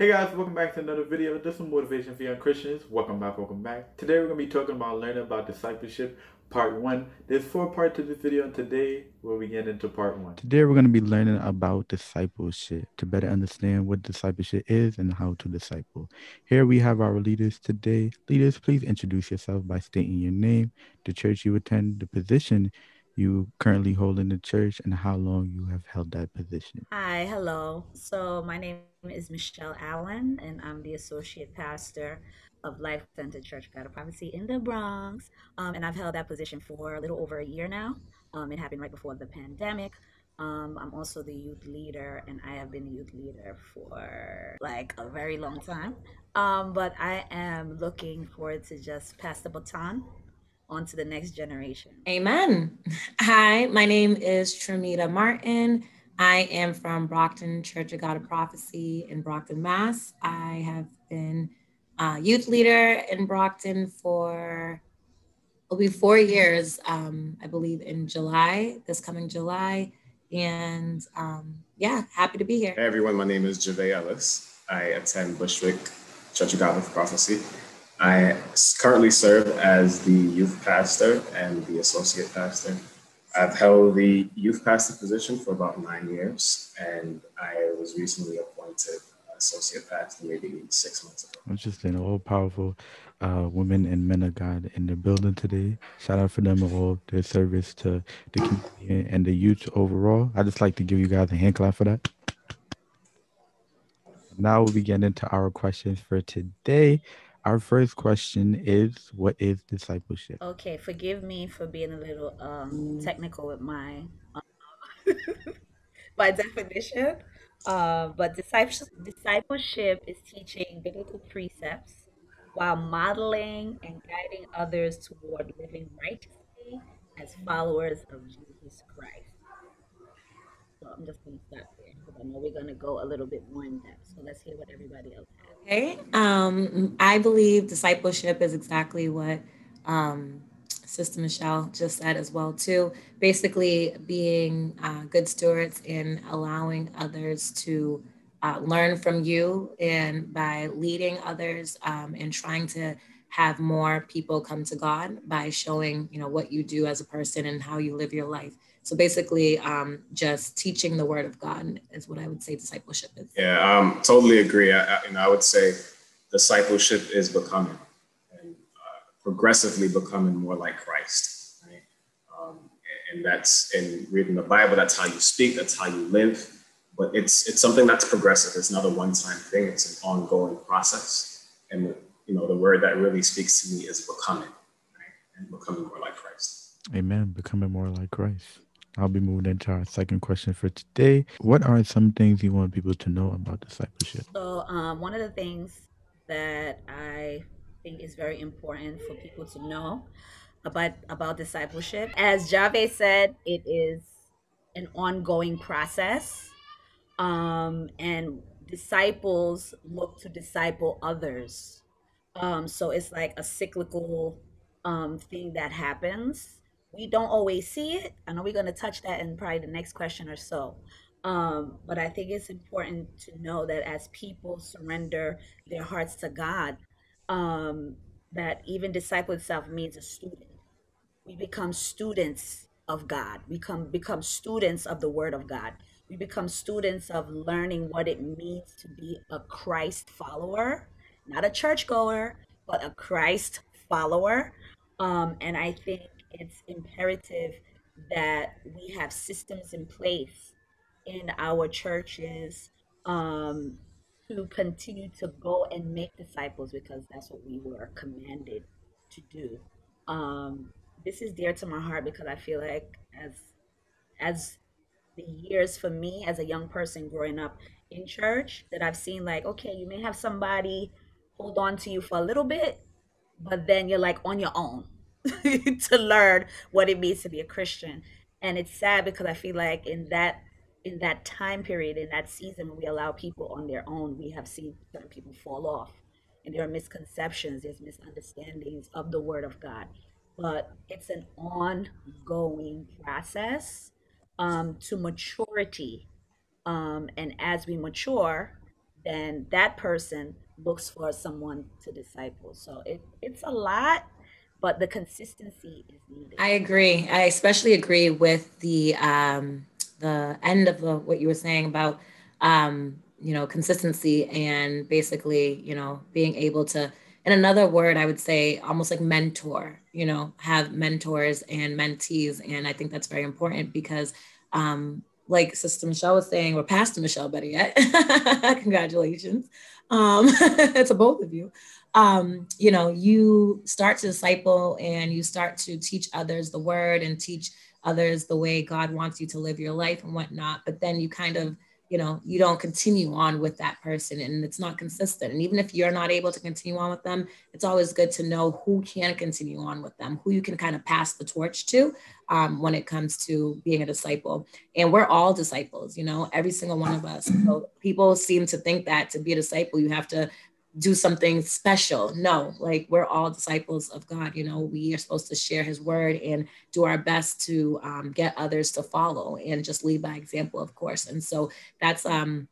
Hey guys, welcome back to another video. This is Motivation for Young Christians. Welcome back, welcome back. Today we're going to be talking about learning about discipleship part one. There's four parts to this video and today we'll be getting into part one. Today we're going to be learning about discipleship to better understand what discipleship is and how to disciple. Here we have our leaders today. Leaders, please introduce yourself by stating your name, the church you attend, the position you currently hold in the church and how long you have held that position. Hi, hello. So my name is Michelle Allen and I'm the associate pastor of Life Center Church God of Prophecy in the Bronx. Um, and I've held that position for a little over a year now. Um, it happened right before the pandemic. Um, I'm also the youth leader, and I have been the youth leader for like a very long time. Um, but I am looking forward to just pass the baton on to the next generation. Amen. Hi, my name is Tremeda Martin. I am from Brockton Church of God of Prophecy in Brockton, Mass. I have been a youth leader in Brockton for will be four years, um, I believe, in July, this coming July. And um, yeah, happy to be here. Hey everyone, my name is Jave Ellis. I attend Bushwick Church of God of Prophecy. I currently serve as the youth pastor and the associate pastor. I've held the youth pastor position for about nine years, and I was recently appointed associate pastor maybe six months ago. Interesting. All powerful uh, women and men of God in the building today. Shout out for them all, their service to the community and the youth overall. I just like to give you guys a hand clap for that. Now we'll be getting into our questions for today. Our first question is What is discipleship? Okay, forgive me for being a little um, technical with my um, my definition. Uh, but discipleship, discipleship is teaching biblical precepts while modeling and guiding others toward living righteously as followers of Jesus Christ. So I'm just going to stop there because I know we're going to go a little bit more in depth. So let's hear what everybody else has. Okay. Um, I believe discipleship is exactly what um, Sister Michelle just said as well too. Basically, being uh, good stewards and allowing others to uh, learn from you, and by leading others um, and trying to have more people come to God by showing you know what you do as a person and how you live your life. So basically, um, just teaching the word of God is what I would say discipleship is. Yeah, um, totally agree. I, I, and I would say discipleship is becoming and uh, progressively becoming more like Christ. Right? Um, and that's in reading the Bible. That's how you speak. That's how you live. But it's it's something that's progressive. It's not a one-time thing. It's an ongoing process. And you know, the word that really speaks to me is becoming, right? and becoming more like Christ. Amen. Becoming more like Christ. I'll be moving into our second question for today. What are some things you want people to know about discipleship? So, um, one of the things that I think is very important for people to know about about discipleship, as Jave said, it is an ongoing process, um, and disciples look to disciple others. Um, so it's like a cyclical um, thing that happens we don't always see it. I know we're going to touch that in probably the next question or so. Um, but I think it's important to know that as people surrender their hearts to God, um, that even disciple itself means a student. We become students of God. We become become students of the Word of God. We become students of learning what it means to be a Christ follower, not a churchgoer, but a Christ follower. Um, and I think it's imperative that we have systems in place in our churches um, to continue to go and make disciples because that's what we were commanded to do. Um, this is dear to my heart because I feel like as as the years for me as a young person growing up in church that I've seen like okay you may have somebody hold on to you for a little bit but then you're like on your own to learn what it means to be a Christian. And it's sad because I feel like in that in that time period, in that season when we allow people on their own, we have seen certain people fall off. And there are misconceptions, there's misunderstandings of the word of God. But it's an ongoing process um, to maturity. Um, and as we mature, then that person looks for someone to disciple. So it, it's a lot, but the consistency is needed. I agree. I especially agree with the um, the end of the, what you were saying about um, you know consistency and basically you know being able to in another word i would say almost like mentor you know have mentors and mentees and i think that's very important because um, like sister michelle was saying or pastor michelle better yet. Congratulations. Um, to both of you. Um, you know you start to disciple and you start to teach others the word and teach others the way god wants you to live your life and whatnot but then you kind of you know you don't continue on with that person and it's not consistent. And even if you're not able to continue on with them it's always good to know who can continue on with them who you can kind of pass the torch to um, when it comes to being a disciple. And we're all disciples you know every single one of us. So people seem to think that to be a disciple you have to do something special. No, like we're all disciples of God. You know, we are supposed to share his word and do our best to um, get others to follow and just lead by example, of course. And so that's, um,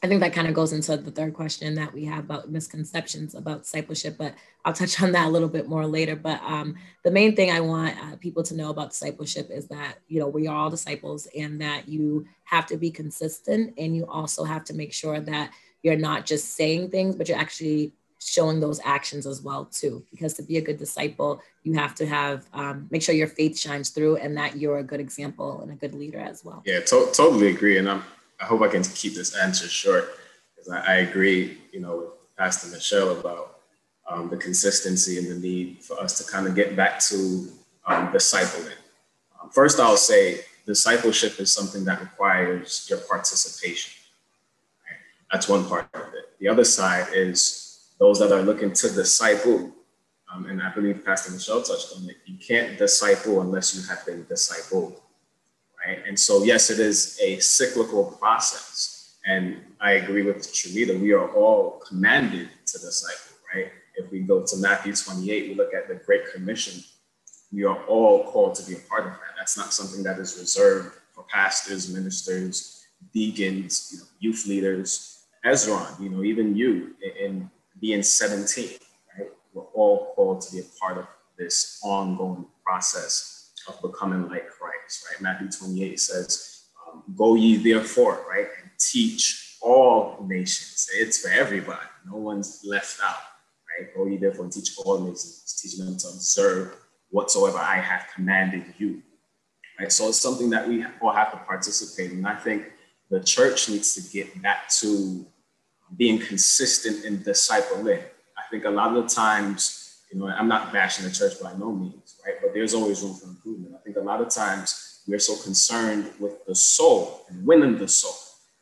I think that kind of goes into the third question that we have about misconceptions about discipleship, but I'll touch on that a little bit more later. But um, the main thing I want uh, people to know about discipleship is that, you know, we are all disciples and that you have to be consistent and you also have to make sure that you're not just saying things, but you're actually showing those actions as well too. Because to be a good disciple, you have to have um, make sure your faith shines through and that you're a good example and a good leader as well. Yeah, to- totally agree. And I'm, I hope I can keep this answer short because I, I, agree, you know, with Pastor Michelle about um, the consistency and the need for us to kind of get back to um, discipling. Um, first, I'll say discipleship is something that requires your participation. That's one part of it. The other side is those that are looking to disciple. Um, and I believe Pastor Michelle touched on it. You can't disciple unless you have been discipled, right? And so, yes, it is a cyclical process. And I agree with Tremeda. We are all commanded to disciple, right? If we go to Matthew 28, we look at the Great Commission. We are all called to be a part of that. That's not something that is reserved for pastors, ministers, deacons, you know, youth leaders. Esron, you know, even you in being 17, right? We're all called to be a part of this ongoing process of becoming like Christ, right? Matthew 28 says, um, Go ye therefore, right? And teach all nations. It's for everybody. No one's left out, right? Go ye therefore and teach all nations, teaching them to observe whatsoever I have commanded you, right? So it's something that we all have to participate in. I think the church needs to get back to being consistent in discipling. I think a lot of the times, you know, I'm not bashing the church by no means, right? But there's always room for improvement. I think a lot of times we're so concerned with the soul and winning the soul.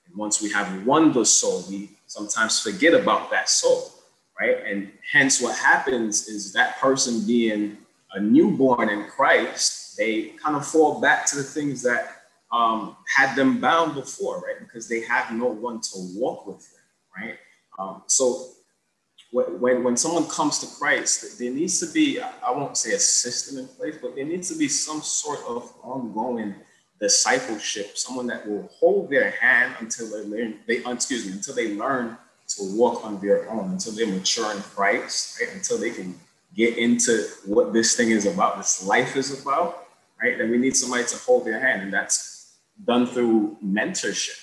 And once we have won the soul, we sometimes forget about that soul, right? And hence what happens is that person being a newborn in Christ, they kind of fall back to the things that um, had them bound before, right? Because they have no one to walk with them, right? Um, so when, when someone comes to Christ, there needs to be, I won't say a system in place, but there needs to be some sort of ongoing discipleship, someone that will hold their hand until they learn, they, excuse me, until they learn to walk on their own, until they mature in Christ, right? Until they can get into what this thing is about, this life is about, right? And we need somebody to hold their hand. And that's done through mentorship,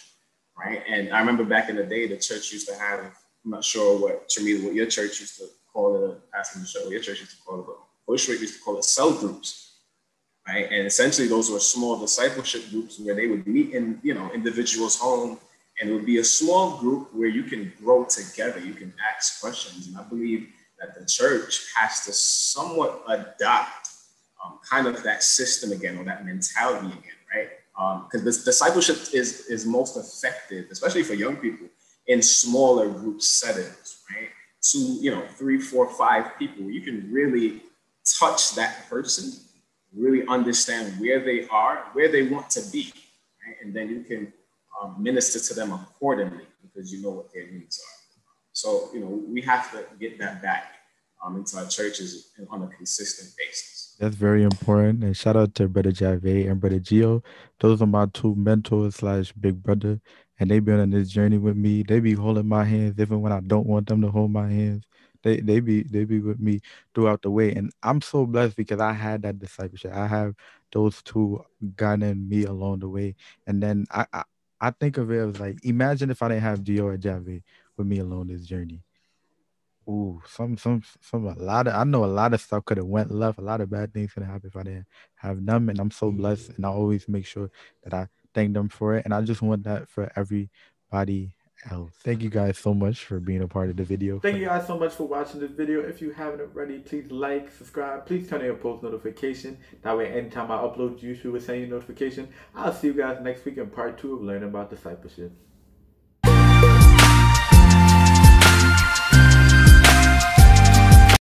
right? And I remember back in the day, the church used to have, I'm not sure what, Tremeda, what your church used to call it, show, what your church used to call it, but Bushwick used to call it cell groups, right? And essentially those were small discipleship groups where they would meet in, you know, individuals' home and it would be a small group where you can grow together, you can ask questions. And I believe that the church has to somewhat adopt um, kind of that system again or that mentality again, right? Because um, this discipleship is is most effective, especially for young people, in smaller group settings, right? Two, you know, three, four, five people. You can really touch that person, really understand where they are, where they want to be, right? And then you can um, minister to them accordingly because you know what their needs are. So, you know, we have to get that back um, into our churches on a consistent basis. That's very important. And shout out to Brother Jave and Brother Gio. Those are my two mentors slash big brother. And they've been on this journey with me. They be holding my hands even when I don't want them to hold my hands. They they be they be with me throughout the way. And I'm so blessed because I had that discipleship. I have those two guiding me along the way. And then I I, I think of it as like imagine if I didn't have Gio and Jave with me along this journey Ooh, some some some a lot of I know a lot of stuff could have went left. A lot of bad things could have happened if I didn't have them. And I'm so blessed. Mm. And I always make sure that I thank them for it. And I just want that for everybody else. Thank you guys so much for being a part of the video. Thank you guys so much for watching this video. If you haven't already, please like, subscribe. Please turn on your post notification. That way, anytime I upload, YouTube will send you notification. I'll see you guys next week in part two of learning about discipleship.